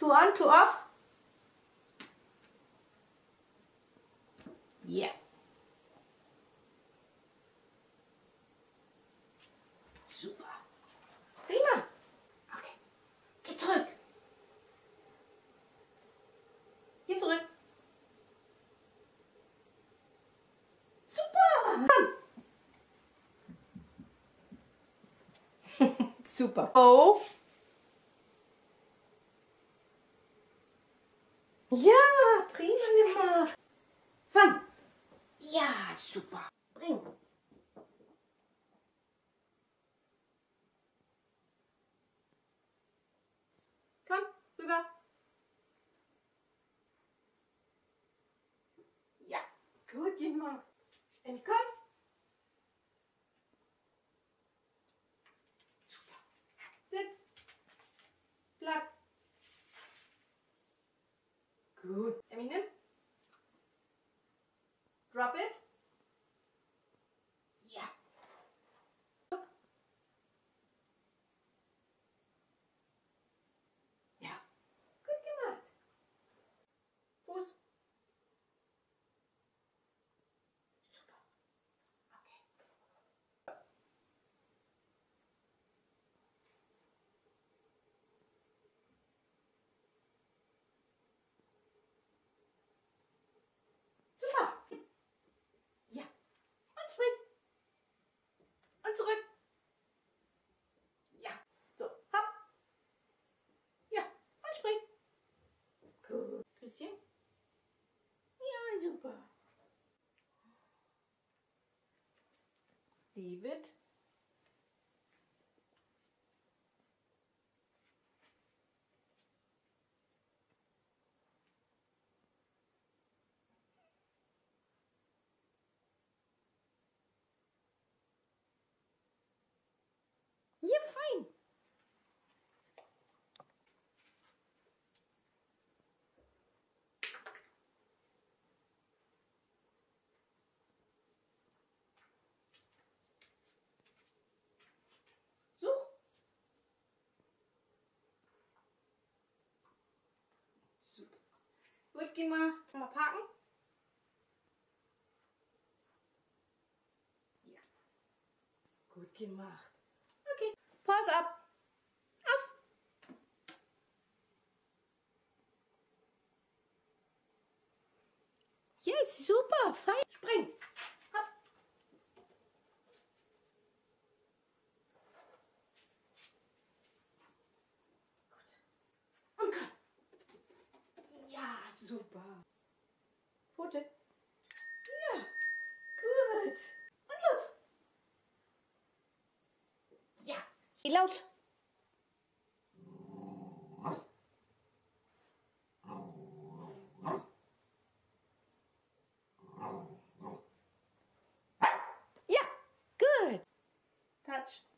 Two on, two off. Yeah. Super. Prima. Okay. Geh zurück. Geh zurück. Super. Super. Oh. Ja, prima gemacht. Fang. Ja, super. Bring. Komm, rüber. Ja, gut gemacht. Und komm. Super. Sitz. Platz. Gut. Eminem. Drop it. Ja. Ja. Gut gemacht. Fuß. Super. Okay. Super. Ja. Und spring. Und zurück. Ja. So, hopp. Ja. Und spring. Gut. Küsschen. Ja, super. David. Ja, fein. Such. Super. Gut gemacht. Mal parken. Ja. Gut gemacht. Okay. Pause ab. Auf. Yes, super. Fein. Spring. Super. Pfote. Ja. Gut. Und los. Ja. Laut. Ja. Touch.